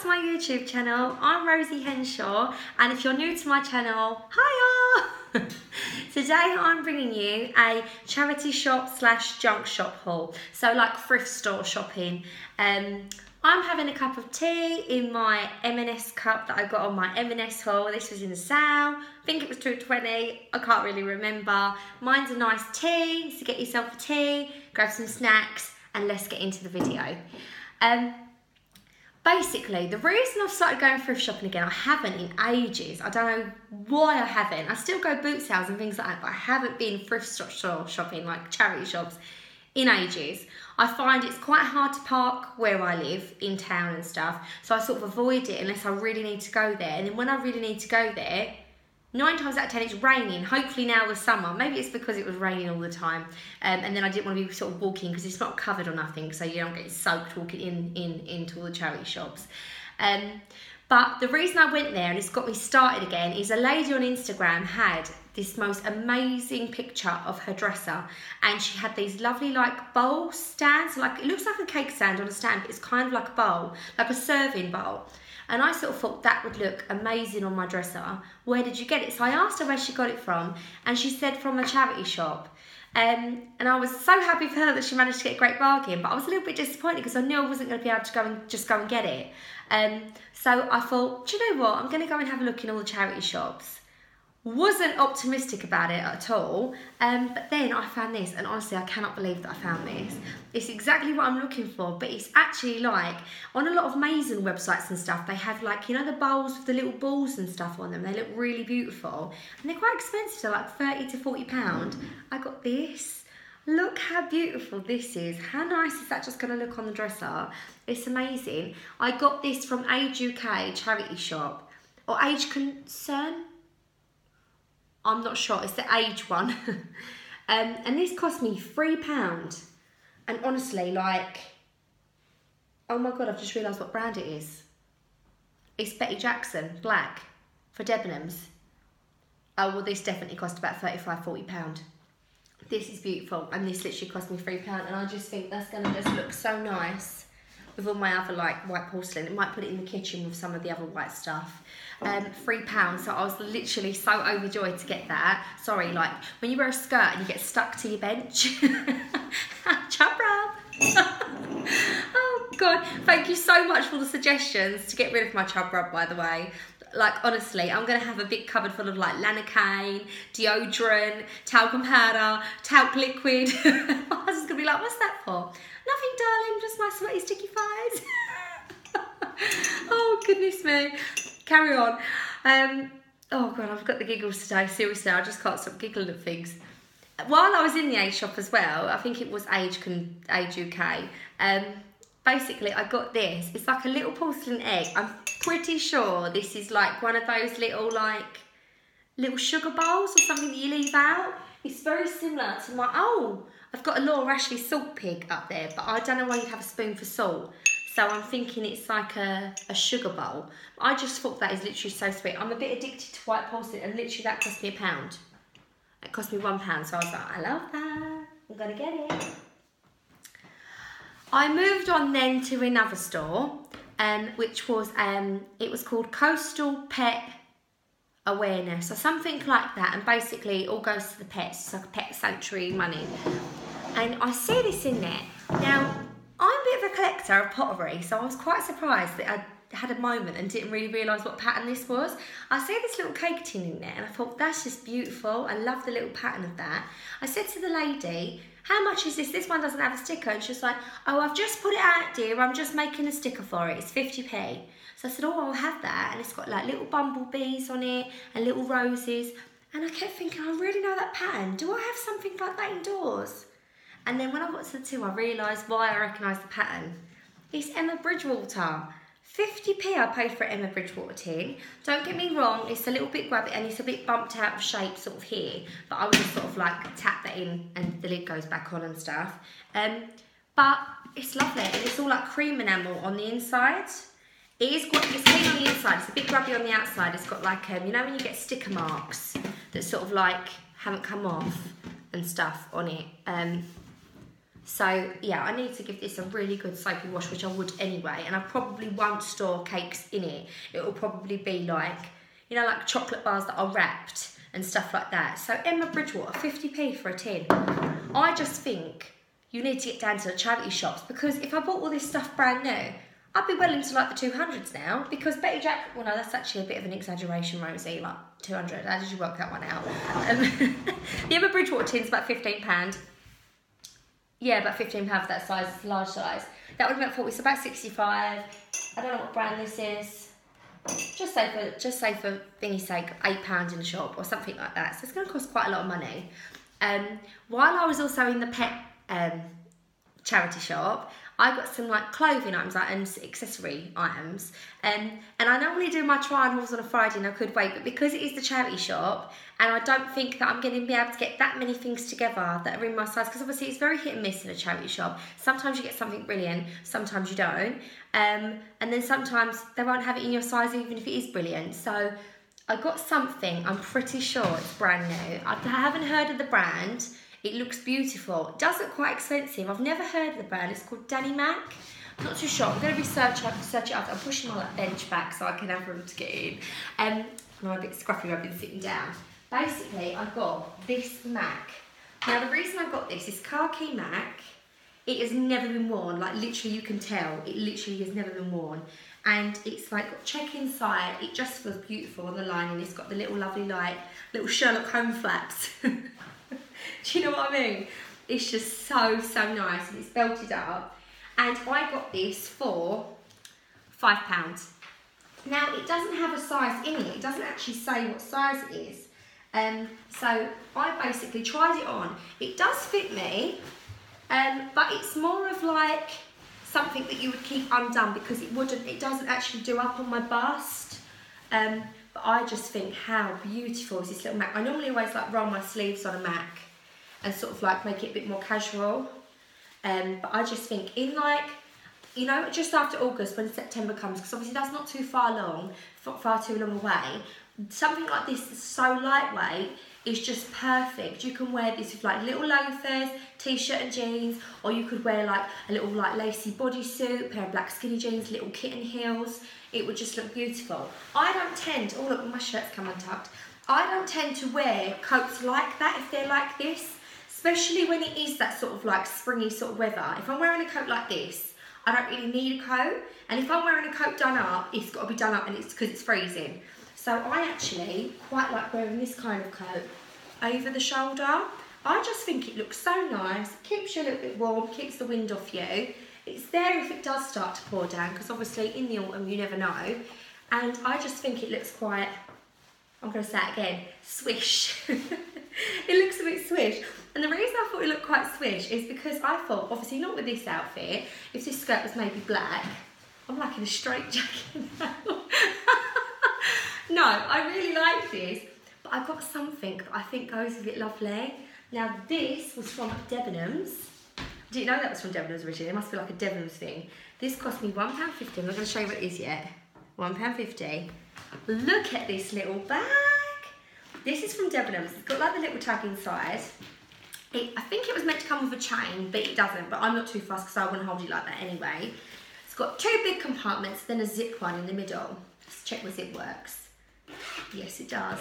to my YouTube channel. I'm Rosie Henshaw, and if you're new to my channel, hiya! Today I'm bringing you a charity shop slash junk shop haul, so like thrift store shopping. Um, I'm having a cup of tea in my M&S cup that I got on my M&S haul. This was in the sale. I think it was 220. I can't really remember. Mine's a nice tea, so get yourself a tea, grab some snacks, and let's get into the video. Um, basically, the reason I've started going thrift shopping again, I haven't in ages. I don't know why I haven't. I still go boot sales and things like that, but I haven't been thrift store shopping, like charity shops, in ages. I find it's quite hard to park where I live in town and stuff, so I sort of avoid it unless I really need to go there. And then when I really need to go there, nine times out of ten it's raining. Hopefully now the summer. Maybe it's because it was raining all the time um, and then i didn't want to be sort of walking because it's not covered or nothing so you don't get soaked walking in in into all the charity shops. Um, but the reason i went there and it's got me started again is a lady on instagram had this most amazing picture of her dresser and she had these lovely like bowl stands like it looks like a cake stand on a stand but it's kind of like a bowl like a serving bowl and I sort of thought that would look amazing on my dresser. Where did you get it? So I asked her where she got it from, and she said from a charity shop. Um, and I was so happy for her that she managed to get a great bargain, but I was a little bit disappointed because I knew I wasn't going to be able to go and just go and get it. Um, so I thought, do you know what? I'm going to go and have a look in all the charity shops wasn't optimistic about it at all um, but then I found this and honestly I cannot believe that I found this. It's exactly what I'm looking for but it's actually like on a lot of Amazon websites and stuff they have like you know the bowls with the little balls and stuff on them they look really beautiful and they're quite expensive they're like 30 to 40 pound. I got this. Look how beautiful this is. How nice is that just going to look on the dresser? It's amazing. I got this from Age UK charity shop or Age Concern I'm not sure. It's the age one. um, and this cost me £3. And honestly, like, oh my God, I've just realised what brand it is. It's Betty Jackson, black, for Debenhams. Oh, well, this definitely cost about 35 £40. This is beautiful, and this literally cost me £3, and I just think that's going to just look so nice with all my other like white porcelain. It might put it in the kitchen with some of the other white stuff. Um, three pounds. So I was literally so overjoyed to get that. Sorry, like when you wear a skirt and you get stuck to your bench. Chop oh god, thank you so much for the suggestions to get rid of my chub rub by the way. Like honestly, I'm gonna have a big cupboard full of like lanacane, deodorant, talcum powder, talc liquid. my husband's gonna be like, what's that for? Nothing, darling, just my sweaty, sticky thighs. oh, goodness me. Carry on. Um, oh, God, I've got the giggles today. Seriously, I just can't stop giggling at things. While I was in the Age shop as well, I think it was Age, Age UK, um, basically I got this. It's like a little porcelain egg. I'm pretty sure this is like one of those little like little sugar bowls or something that you leave out. It's very similar to my, oh, I've got a Laura Ashley salt pig up there, but I don't know why you'd have a spoon for salt. So I'm thinking it's like a, a sugar bowl. I just thought that is literally so sweet. I'm a bit addicted to white porcelain and literally that cost me a pound. It cost me one pound, so I was like, I love that. I'm gonna get it. I moved on then to another store, um, which was um, it was called Coastal Pet Awareness or something like that, and basically it all goes to the pets. A pet sanctuary money and I see this in there. Now, I'm a bit of a collector of pottery, so I was quite surprised that I had a moment and didn't really realise what pattern this was. I see this little cake tin in there and I thought that's just beautiful. I love the little pattern of that. I said to the lady, how much is this? This one doesn't have a sticker. And she's like, oh, I've just put it out, dear. I'm just making a sticker for it. It's 50p. So I said, oh, I'll have that. And it's got like little bumblebees on it and little roses. And I kept thinking, I really know that pattern. Do I have something like that indoors? And then when I got to the two, I realised why I recognised the pattern. It's Emma Bridgewater. 50p I paid for Emma Bridgewater tin. Don't get me wrong, it's a little bit grubby and it's a bit bumped out of shape sort of here. But I would just sort of like tap that in and the lid goes back on and stuff. Um, but it's lovely and it's all like cream enamel on the inside. It is it's clean on the inside, it's a bit grubby on the outside. It's got like, um, you know when you get sticker marks that sort of like haven't come off and stuff on it. Um, So yeah, I need to give this a really good soapy wash, which I would anyway, and I probably won't store cakes in it. It will probably be like, you know, like chocolate bars that are wrapped and stuff like that. So Emma Bridgewater, 50p for a tin. I just think you need to get down to the charity shops because if I bought all this stuff brand new, I'd be well into like the 200s now because Betty Jack, well no, that's actually a bit of an exaggeration, Rosie, like 200. How did you work that one out? Um, the Emma Bridgewater tin's about £15. Yeah, about £15 for that size, large size. That would be about 40, so about 65. I don't know what brand this is. Just say for just say for thingy's sake, eight pounds in the shop or something like that. So it's going to cost quite a lot of money. Um, while I was also in the pet um, charity shop, I got some like clothing items like, and accessory items. Um, and I normally do my try on on a Friday and I could wait, but because it is the charity shop and I don't think that I'm going to be able to get that many things together that are in my size, because obviously it's very hit and miss in a charity shop. Sometimes you get something brilliant, sometimes you don't. Um, and then sometimes they won't have it in your size even if it is brilliant. So I got something, I'm pretty sure it's brand new. I haven't heard of the brand. It looks beautiful. It does look quite expensive. I've never heard of the brand. It's called Dannimac. I'm not too sure. I'm going to research search it out. I'm pushing my bench back so I can have room to get in. Um, I'm a bit scruffy. I've been sitting down. Basically, I've got this Mac. Now, the reason I got this is khaki Mac. It has never been worn. Like, literally, you can tell. It literally has never been worn. And it's like check inside. It just feels beautiful on the lining. It's got the little lovely, like, little Sherlock Holmes flaps. Do you know what I mean? It's just so, so nice and it's belted up. And I got this for five pounds. Now it doesn't have a size in it. It doesn't actually say what size it is. Um, so I basically tried it on. It does fit me, um, but it's more of like something that you would keep undone because it wouldn't, it doesn't actually do up on my bust. Um, but I just think how beautiful is this little Mac. I normally always like roll my sleeves on a Mac and sort of like make it a bit more casual. Um, but I just think in like, you know, just after August when September comes, because obviously that's not too far long, far too long away, something like this is so lightweight is just perfect. You can wear this with like little loafers, t-shirt and jeans, or you could wear like a little like lacy bodysuit, pair of black skinny jeans, little kitten heels. It would just look beautiful. I don't tend, oh look, my shirt's come untucked. I don't tend to wear coats like that if they're like this especially when it is that sort of like springy sort of weather. If I'm wearing a coat like this, I don't really need a coat. And if I'm wearing a coat done up, it's got to be done up and it's because it's freezing. So I actually quite like wearing this kind of coat over the shoulder. I just think it looks so nice, keeps you a little bit warm, keeps the wind off you. It's there if it does start to pour down because obviously in the autumn you never know. And I just think it looks quite, I'm going to say it again, swish. it looks a bit swish. And the reason I thought it looked quite swish is because I thought, obviously not with this outfit, if this skirt was maybe black, I'm like in a straight jacket now. no, I really like this, but I've got something that I think goes with it lovely. Now this was from Debenhams. Didn't know that was from Debenhams originally, it must be like a Debenhams thing. This cost me £1.50, I'm not going to show you what it is yet. £1.50. Look at this little bag. This is from Debenhams. It's got like the little tag inside. It, I think it was meant to come with a chain, but it doesn't. But I'm not too fast because I to hold it like that anyway. It's got two big compartments, then a zip one in the middle. Let's check my zip works. Yes, it does.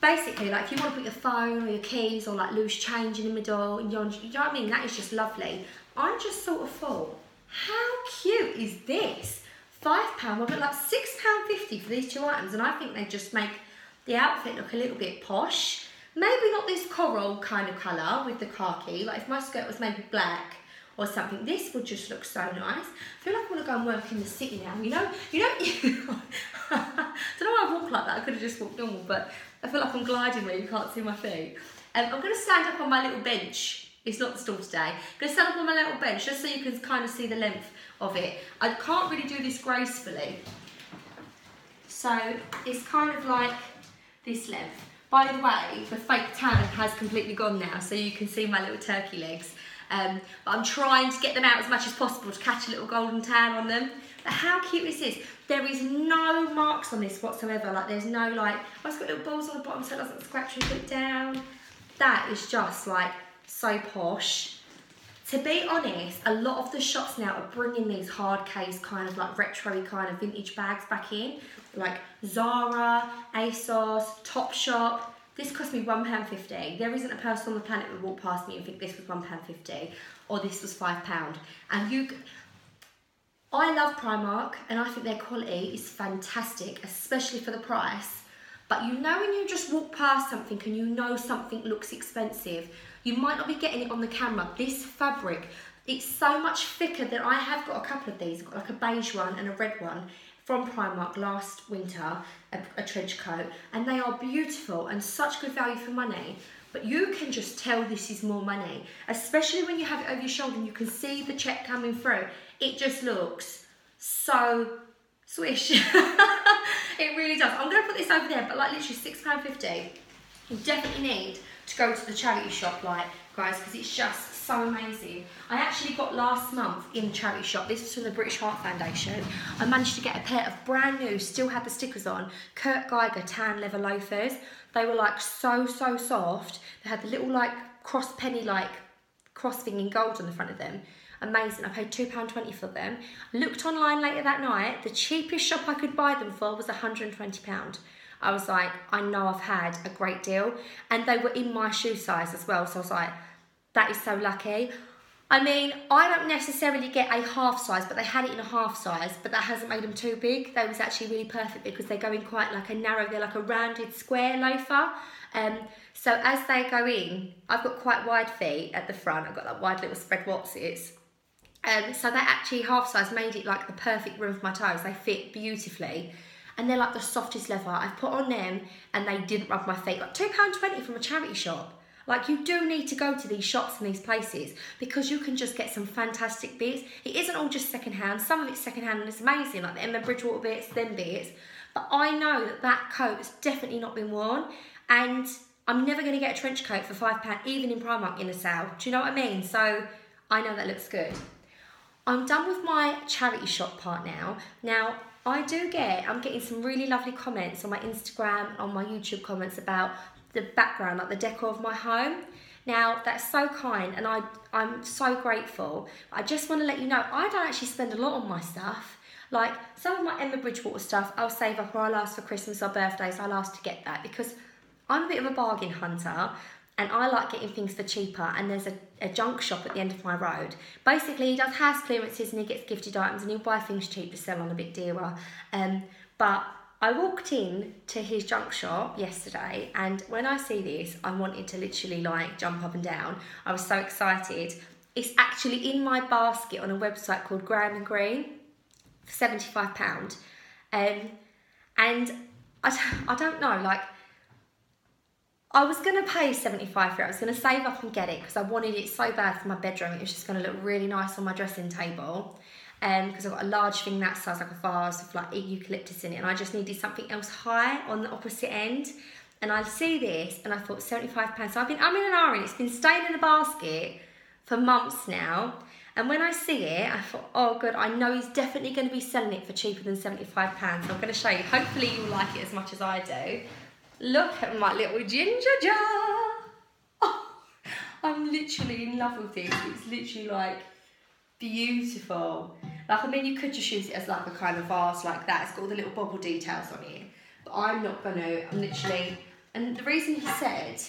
Basically, like if you want to put your phone or your keys or like loose change in the middle, you know what I mean? That is just lovely. I just sort of thought, how cute is this? Five pound, I've got like six pound fifty for these two items, and I think they just make the outfit look a little bit posh. Maybe not this coral kind of colour with the khaki, like if my skirt was maybe black or something, this would just look so nice. I feel like I want to go and work in the city now, you know? You know, I don't know why I walk like that, I could have just walked normal, but I feel like I'm gliding where you can't see my feet. Um, I'm going to stand up on my little bench. It's not the store today. I'm going to stand up on my little bench just so you can kind of see the length of it. I can't really do this gracefully. So it's kind of like this length. By the way, the fake tan has completely gone now, so you can see my little turkey legs. Um, but I'm trying to get them out as much as possible to catch a little golden tan on them. But how cute this is this? There is no marks on this whatsoever. Like there's no like, oh, it's got little balls on the bottom so it doesn't scratch and put down. That is just like so posh. To be honest, a lot of the shops now are bringing these hard case kind of like retro kind of vintage bags back in, like Zara, ASOS, Topshop. This cost me £1.50. There isn't a person on the planet that would walk past me and think this was £1.50 or this was £5. And you, I love Primark and I think their quality is fantastic, especially for the price. But you know when you just walk past something and you know something looks expensive, you might not be getting it on the camera. This fabric, it's so much thicker that I have got a couple of these. I've got like a beige one and a red one from Primark last winter, a, a trench coat, and they are beautiful and such good value for money. But you can just tell this is more money, especially when you have it over your shoulder and you can see the check coming through. It just looks so swish. it really does. I'm gonna put this over there, but like literally £6.50. You definitely need to go to the charity shop, like guys, because it's just so amazing. I actually got last month in charity shop, this was from the British Heart Foundation, I managed to get a pair of brand new, still had the stickers on, Kurt Geiger tan leather loafers. They were like so, so soft. They had the little like cross penny like cross thing in gold on the front of them. Amazing. I paid £2.20 for them. Looked online later that night. The cheapest shop I could buy them for was £120. I was like, I know I've had a great deal. And they were in my shoe size as well. So I was like, that is so lucky. I mean, I don't necessarily get a half size, but they had it in a half size, but that hasn't made them too big. They was actually really perfect because they go in quite like a narrow, they're like a rounded square loafer. Um, so as they go in, I've got quite wide feet at the front. I've got that wide little spread watsies. Um, so they actually half size made it like the perfect room for my toes. They fit beautifully and they're like the softest leather. I've put on them and they didn't rub my feet. Like £2.20 from a charity shop. Like you do need to go to these shops and these places because you can just get some fantastic bits. It isn't all just secondhand. Some of it's secondhand and it's amazing, like the Emma Bridgewater bits, them bits. But I know that that coat has definitely not been worn, and I'm never going to get a trench coat for five pound, even in Primark in a sale. Do you know what I mean? So I know that looks good. I'm done with my charity shop part now. Now I do get, I'm getting some really lovely comments on my Instagram, on my YouTube comments about the background, like the decor of my home. Now, that's so kind and I, I'm so grateful. I just want to let you know, I don't actually spend a lot on my stuff. Like some of my Emma Bridgewater stuff, I'll save up or I'll ask for Christmas or birthdays, I'll ask to get that because I'm a bit of a bargain hunter and I like getting things for cheaper. And there's a, a junk shop at the end of my road. Basically, he does house clearances and he gets gifted items and he'll buy things cheap to sell on a bit dearer. Um, but I walked in to his junk shop yesterday, and when I see this, I wanted to literally like jump up and down. I was so excited. It's actually in my basket on a website called Graham and Green for seventy five pound, um, and I, I don't know like I was going to pay 75 for it. I was going to save up and get it because I wanted it so bad for my bedroom. It was just going to look really nice on my dressing table. And because um, I've got a large thing that size, like a vase with like eucalyptus in it. And I just needed something else high on the opposite end. And I see this and I thought 75 pounds. So I've been, I'm in an hurry. It's been staying in a basket for months now. And when I see it, I thought, oh good, I know he's definitely going to be selling it for cheaper than £75. So I'm going to show you. Hopefully you'll like it as much as I do. Look at my little ginger jar. Oh, I'm literally in love with this. It's literally like beautiful. Like, I mean, you could just use it as like a kind of vase like that. It's got all the little bubble details on it. But I'm not gonna, I'm literally, and the reason he said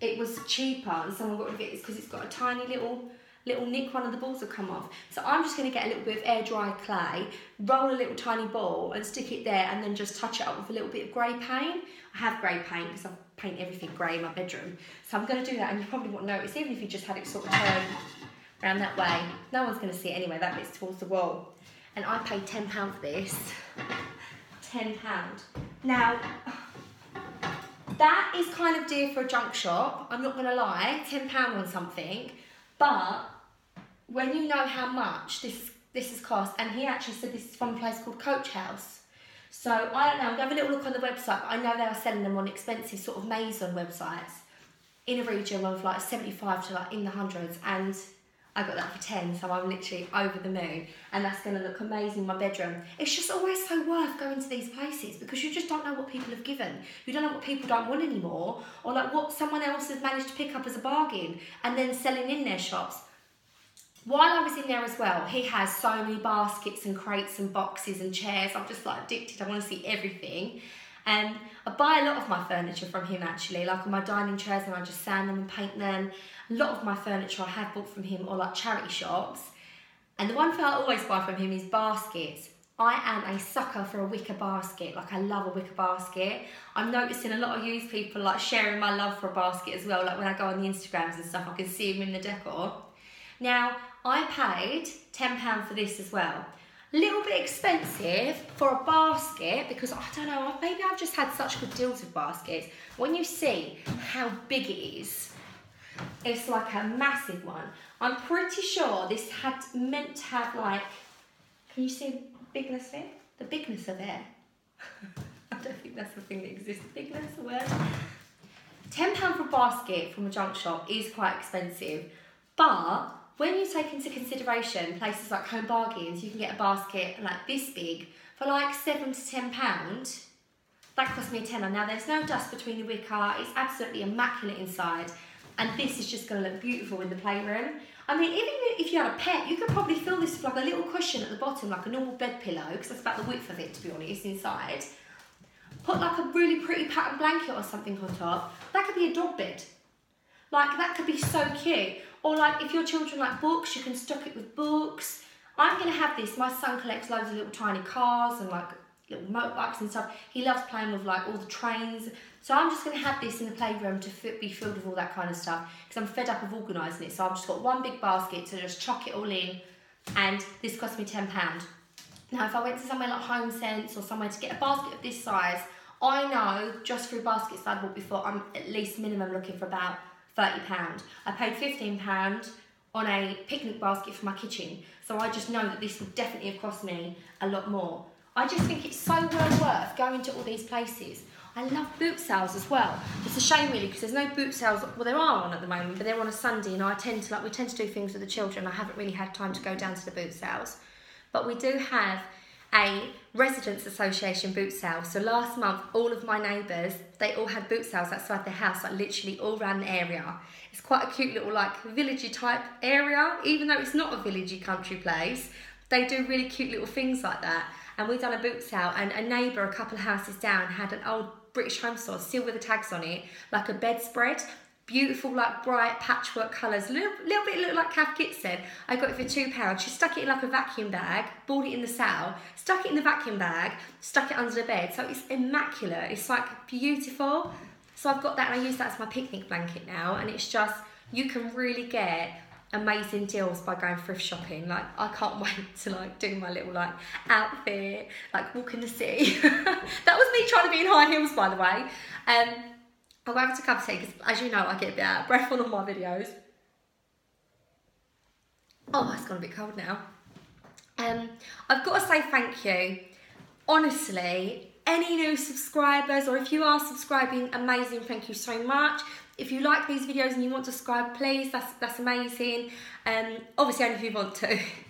it was cheaper and someone got rid of it is because it's got a tiny little little nick, one of the balls will come off. So I'm just going to get a little bit of air dry clay, roll a little tiny ball and stick it there and then just touch it up with a little bit of grey paint. I have grey paint because I paint everything grey in my bedroom. So I'm going to do that and you probably won't notice, even if you just had it sort of turn around that way. No one's going to see it anyway, that bit's towards the wall. And I paid £10 for this. £10. Now, that is kind of dear for a junk shop, I'm not going to lie, £10 on something, but when you know how much this this has cost, and he actually said this is from a place called Coach House. So I don't know, I'm gonna have a little look on the website, but I know they are selling them on expensive sort of Maison websites in a region of like 75 to like in the hundreds, and I got that for 10, so I'm literally over the moon. And that's going to look amazing in my bedroom. It's just always so worth going to these places because you just don't know what people have given. You don't know what people don't want anymore or like what someone else has managed to pick up as a bargain and then selling in their shops. While I was in there as well, he has so many baskets and crates and boxes and chairs. I'm just like addicted. I want to see everything. And I buy a lot of my furniture from him actually, like on my dining chairs and I just sand them and paint them. A lot of my furniture I have bought from him or like charity shops. And the one thing I always buy from him is baskets. I am a sucker for a wicker basket. Like I love a wicker basket. I'm noticing a lot of used people like sharing my love for a basket as well. Like when I go on the Instagrams and stuff, I can see them in the decor. Now I paid £10 for this as well little bit expensive for a basket because I don't know, maybe I've just had such good deals with baskets. When you see how big it is, it's like a massive one. I'm pretty sure this had meant to have like, can you see the bigness there? The bigness of it. I don't think that's the thing that exists. Bigness, a word. £10 for a basket from a junk shop is quite expensive, but when you take into consideration places like Home Bargains, you can get a basket like this big for like seven to ten pound. That cost me a tenner. Now there's no dust between the wicker. It's absolutely immaculate inside, and this is just going to look beautiful in the playroom. I mean, even if you had a pet, you could probably fill this with like a little cushion at the bottom, like a normal bed pillow, because that's about the width of it, to be honest, inside. Put like a really pretty patterned blanket or something on top. That could be a dog bed. Like that could be so cute. Or like if your children like books, you can stock it with books. I'm going to have this. My son collects loads of little tiny cars and like little motorbikes and stuff. He loves playing with like all the trains. So I'm just going to have this in the playroom to fit, be filled with all that kind of stuff because I'm fed up of organising it. So I've just got one big basket to just chuck it all in and this cost me £10. Now if I went to somewhere like Home Sense or somewhere to get a basket of this size, I know just through baskets I've bought before, I'm at least minimum looking for about £30. I paid £15 on a picnic basket for my kitchen, so I just know that this would definitely have cost me a lot more. I just think it's so well worth going to all these places. I love boot sales as well. It's a shame really because there's no boot sales. Well, there are on at the moment, but they're on a Sunday, and I tend to like we tend to do things with the children. I haven't really had time to go down to the boot sales, but we do have a residents association boot sale. So last month, all of my neighbours, they all had boot sales outside their house, like literally all around the area. It's quite a cute little like villagey type area, even though it's not a villagey country place. They do really cute little things like that. And we've done a boot sale, and a neighbour a couple of houses down had an old British home store, still with the tags on it, like a bedspread beautiful like bright patchwork colours, a little, little bit look like Cath Kidston. I got it for two pounds. She stuck it in like a vacuum bag, bought it in the sale, stuck it in the vacuum bag, stuck it under the bed. So it's immaculate. It's like beautiful. So I've got that and I use that as my picnic blanket now. And it's just, you can really get amazing deals by going thrift shopping. Like I can't wait to like do my little like outfit, like walk in the city. that was me trying to be in high heels by the way. Um, I'll go have a cup tea because as you know I get a bit out of breath on all my videos. Oh, it's gone a bit cold now. Um, I've got to say thank you. Honestly, any new subscribers or if you are subscribing, amazing, thank you so much. If you like these videos and you want to subscribe, please, that's, that's amazing. Um, obviously only if you want to.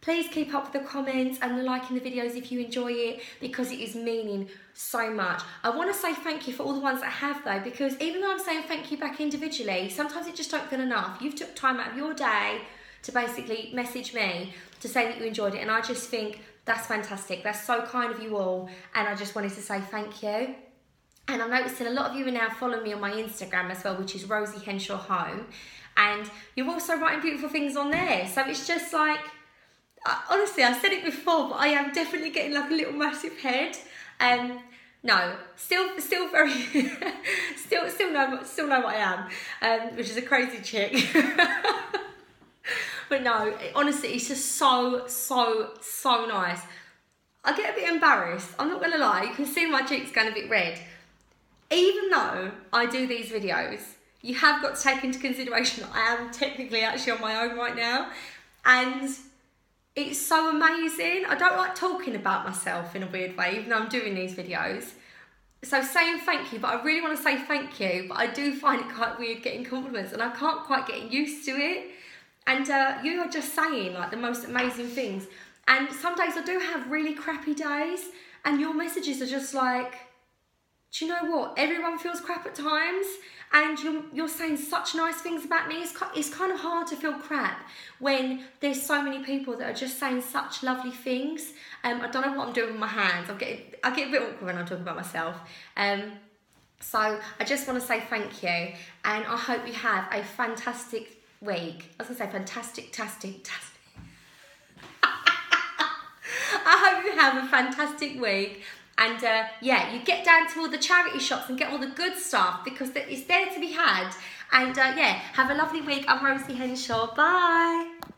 Please keep up with the comments and the liking the videos if you enjoy it because it is meaning so much. I want to say thank you for all the ones that have though because even though I'm saying thank you back individually, sometimes it just don't feel enough. You've took time out of your day to basically message me to say that you enjoyed it and I just think that's fantastic. That's so kind of you all and I just wanted to say thank you. And I'm noticing a lot of you are now following me on my Instagram as well, which is Rosie Henshaw Home. And you're also writing beautiful things on there. So it's just like, honestly, I said it before, but I am definitely getting like a little massive head. Um, no, still, still very, still, still know, still know what I am, um, which is a crazy chick. but no, honestly, it's just so, so, so nice. I get a bit embarrassed. I'm not gonna lie. You can see my cheeks going a bit red. Even though I do these videos, you have got to take into consideration that I am technically actually on my own right now, and it's so amazing. I don't like talking about myself in a weird way, even though I'm doing these videos. So saying thank you, but I really want to say thank you, but I do find it quite weird getting compliments and I can't quite get used to it. and uh, you are just saying like the most amazing things. And some days I do have really crappy days, and your messages are just like, do you know what? Everyone feels crap at times, and you're, you're saying such nice things about me. It's, it's kind of hard to feel crap when there's so many people that are just saying such lovely things. Um, I don't know what I'm doing with my hands. I'm getting, I get a bit awkward when I talk about myself. Um, so I just want to say thank you, and I hope you have a fantastic week. I was to say fantastic, tastic, tastic. I hope you have a fantastic week. And uh, yeah, you get down to all the charity shops and get all the good stuff because it's there to be had. And uh, yeah, have a lovely week. I'm Rosie Henshaw. Bye.